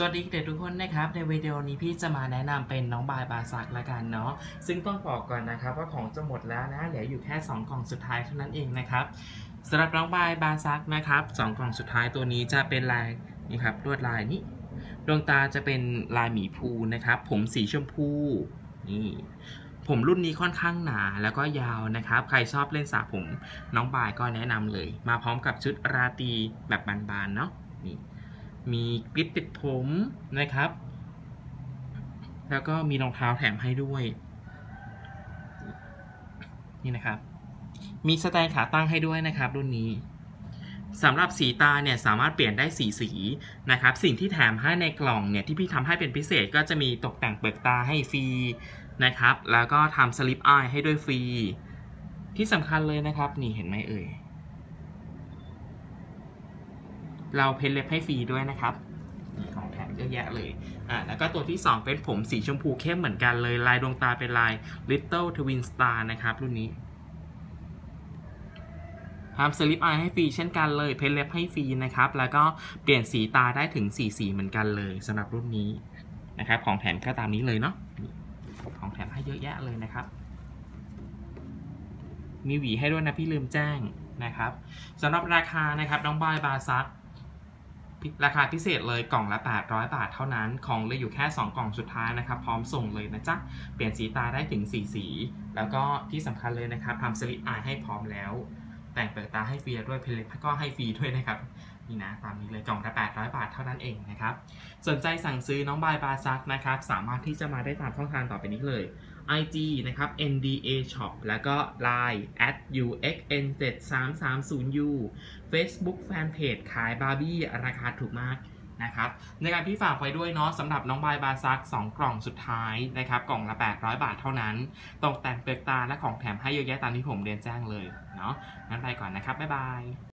สวัสดีเด็กทุกคนนะครับ ในวิดีโอนี้พี่จะมาแนะนำเป็นน้อง Blythe Basaak ละกันเนาะซึ่งต้องบอกก่อนนะครับว่าของจะหมดแล้วนะเหลืออยู่แค่ 2 กล่องสุดท้ายเท่านั้นเองนะครับสำหรับน้อง Blythe Basaak นะครับสองกล่องสุดท้ายตัวนี้จะเป็นลายนี่ครับลวดลายนี้ดวงตาจะเป็นลายหมีพูห์นะครับ ผมสีชมพูนี่ผมรุ่นนี้ค่อนข้างหนาแล้วก็ยาวนะครับ ใครชอบเล่นสระผมน้องบายก็แนะนำเลย มาพร้อมกับชุดราตรีแบบบานๆเนาะนี่ มีกริปติดผมนะครับ แล้วก็มีรองเท้าแถมให้ด้วย นี่นะครับ มีสแตนขาตั้งให้ด้วยนะครับ รุ่นนี้สำหรับสีตาเนี่ยสามารถเปลี่ยนได้สีสีนะครับ สิ่งที่แถมให้ในกล่องเนี่ยที่พี่ทำให้เป็นพิเศษก็จะมีตกแต่งเปลือกตาให้ฟรีนะครับ แล้วก็ทำสลิปอายให้ด้วยฟรี ที่สำคัญเลยนะครับ นี่เห็นไหมเอ่ย เราเพ้นเล็บให้ฟรีด้วยนะครับของแถมเยอะแยะเลยอ่าแล้วก็ตัวที่ 2 เป็นผมสีชมพูเข้มเหมือนกันเลย ลายดวงตาเป็นลาย Little Twin Star นะครับ รุ่นนี้ทำสลิปอายให้ฟรีเช่นกันเลยเพ้นเล็บให้ฟรีนะครับ แล้วก็เปลี่ยนสีตาได้ถึงสีสีเหมือนกันเลยสำหรับรุ่นนี้นะครับ ของแถมก็ตามนี้เลยเนาะของแถมให้เยอะแยะเลยนะครับ มีหวีให้ด้วยนะพี่ลืมแจ้งนะครับสำหรับราคานะครับน้อง Blythe Basaak ราคาพิเศษเลยกล่องละ 800 บาทเท่านั้น ของเหลืออยู่แค่ 2 กล่องสุดท้ายนะครับ พร้อมส่งเลยนะจ๊ะ เปลี่ยนสีตาได้ถึง 4 สี แล้วก็ที่สำคัญเลยนะครับทำ Sleep Eye ให้พร้อมแล้ว แต่งเปลือกตาให้ฟรีด้วยเพลย์ก็ให้ฟรีด้วยนะครับนี่นะตามนี้เลยกล่องละ800 บาทเท่านั้นเองนะครับ สนใจสั่งซื้อน้อง Blythe Basaak นะครับ สามารถที่จะมาได้ตามช่องทางต่อไปนี้เลย IG นะครับ NDA Shop แล้วก็ Line at UXN7330U Facebook Fanpage ขายบาร์บี้ราคาถูกมากนะครับยังไงพี่ฝากไว้ด้วยเนาะสำหรับน้อง Blythe Basaak 2 กล่องสุดท้ายนะครับกล่องละ 800 บาทเท่านั้น ตกแต่งเปลือกตาและของแถมให้เยอะแยะตามที่ผมเรียนแจ้งเลยเนาะงั้นไปก่อนนะครับ บ๊ายบาย